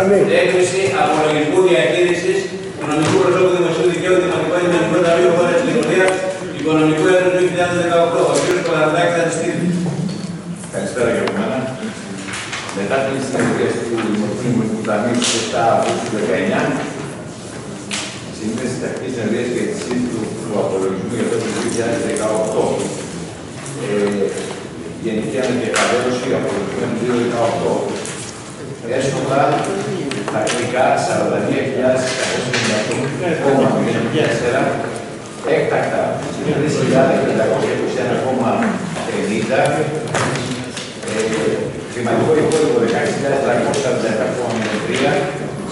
Έκθεση απολογισμού διαχείριση του νομικού προσώπου δημοσίου δικαίου Δημοτικό Δημοτικό Ταμείο Χώρα τη Λιγουδία Οικονομικού έτους 2018. Ο κ. Κολαρδάκης θα τη στείλει. Καλησπέρα και από μένα. Μετά την συνεδρία του Δημοτικού Δημοτικού Ταμείου στις 7 Αυγούστου 19, συνήθισε τακτικής συνεδρίας για της σύντου του απολογισμού για το 2018. Ε, Γενική Ανακεφαλαίωση απολογισμού του 2018. Έσοδα τακτικά 42.698,04 έκτακτα 3.521,50 Χρηματικό υπόλοιπο 16.347,03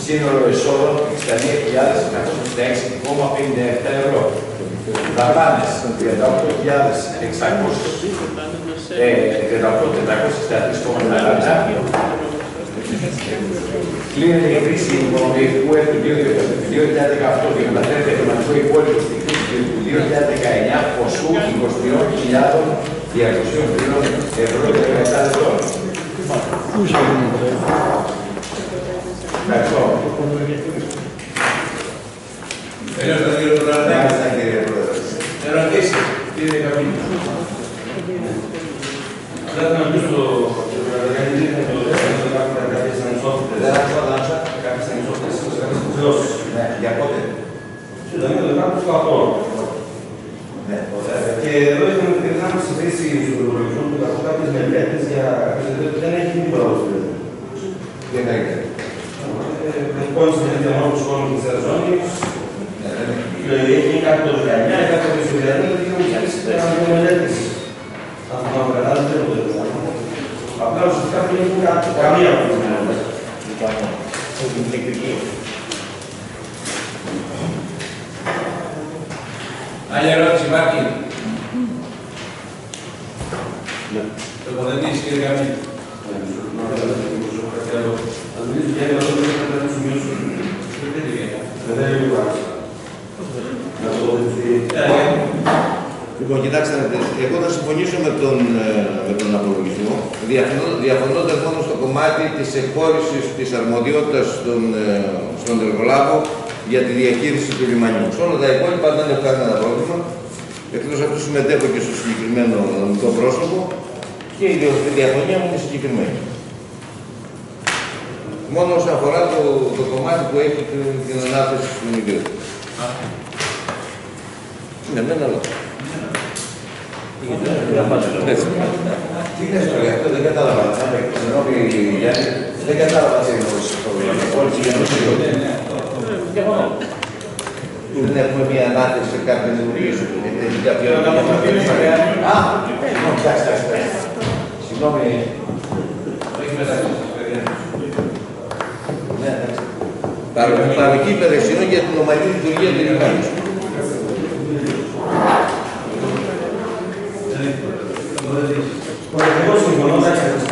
Σύνολο εσόδων 62.166,57 ευρώ. Δαπάνες 38.463,40 Κλείνεται η κρίση οικονομικού έτου 2018 και μεταφέρεται χρηματικό υπόλοιπο στην κρίση του 2019 ποσού 23.203 ευρώ και 17 λεπτών. Ευχαριστώ. Τελειώστε κύριε Κολαρδάκη. Μάλιστα, κύριε Πρόεδρε. Ερωτήσει, κύριε Καπίνη. Θα ήθελα να ρωτήσω το Κολαρδάκη, δεν υπάρχουν κάποιες ανισότητες. Δεν άκουσα, δεν άκουσα. Κάποιες ανισότητες στις υποχρεώσεις. Ναι, για πότε; Στο Ταμείο των Κάπου του Ατόρ. Ναι, ωραία. Και εδώ είχαμε την δυνάμει στη θέση του προπολογισμού του από κάποιες μελέτες για κάποιες εταιρείες που δεν έχει γίνει πρόοδος. Δεν έγινε. Λοιπόν, στην διαμόρφωση του κόσμου της Ερζόνης, Ναι, δεν έγινε. έχει γίνει κάτι το 19, κάτι το 2019, δεν είχαμε αρχίσει να κάνουμε μελέτες. Αν θυμάμαι καλά, δεν ξέρω το Απλά ουσιαστικά δεν έχει κα- καμία από τις μελέτες. Άλλη ερώτηση υπάρχει. Τοποθετήσει κύριε Καπίνη. Αν μιλήσει για ένα λόγο, πρέπει να σημειώσω. Δεν είναι λίγο άσχημα. Να το δεχτεί. Λοιπόν, κοιτάξτε, να δείτε. εγώ θα συμφωνήσω με τον, ε, με τον απολογισμό, διαφωνώ- διαφωνώντας μόνο στο κομμάτι της εκχώρησης της αρμοδιότητας στον, ε, στον εργολάβο για τη διαχείριση του λιμανιού. Σε όλα τα υπόλοιπα δεν έχω κανένα πρόβλημα, εκτός αυτού συμμετέχω και στο συγκεκριμένο νομικό πρόσωπο και η δια- η διαφωνία μου είναι συγκεκριμένη. Μόνο όσον αφορά το, το κομμάτι που έχει την, την ανάθεση του μικρού. Ναι, με ένα λόγο. Έτσι. Τι είναι στο γι' αυτό, δεν κατάλαβα. Συγγνώμη, Γιάννη, δεν κατάλαβα τι εννοείς στο Όλοι Δεν έχουμε μια ανάθεση σε κάποιες δουλειές. Έχει κάποια... Α, εντάξει, εντάξει, εντάξει. Συγγνώμη. Όχι μεταξύ σας, παιδιά. Ναι, εντάξει. Παροχή υπηρεσιών για την ομαλή λειτουργία του λιμάνιου. Εγώ συμφωνώ,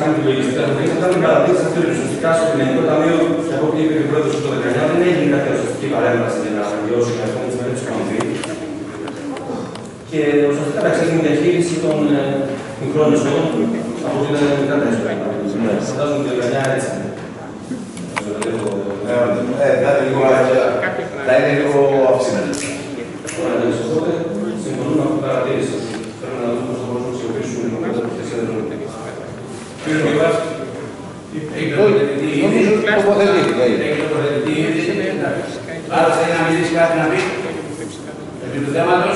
εντάξει, θα σας κάνει της λογιστική, αλλά θα κάνει παραδείγμα αυτή ουσιαστικά στο Ελληνικό Ταμείο, και από ό,τι είπε και ο πρόεδρος το 19, δεν έγινε κάποια ουσιαστική παρέμβαση για να βελτιώσει και αυτό με τις μελέτες που είχαμε δει. Και ουσιαστικά εντάξει, έγινε διαχείριση των ε, μικρών εσόδων από ό,τι ήταν μικρά τα έσοδα. Φαντάζομαι ότι το 19 έτσι είναι. Ε, θα είναι λίγο, θα είναι λίγο αυξημένο. Ωραία, Οπότε, συμφωνούμε με αυτή την παρατήρηση. Πρέπει να δούμε πώς θα μπορούμε να αξιοποιήσουμε την νομοθεσία της Κύριε Μιβάς, έχει τοποθετηθεί ήδη. Νομίζω ότι τοποθετήθηκα ήδη. Έχει τοποθετηθεί ήδη. Άλλος θέλει να μιλήσει κάτι να πει. Επί του θέματος. Όχι.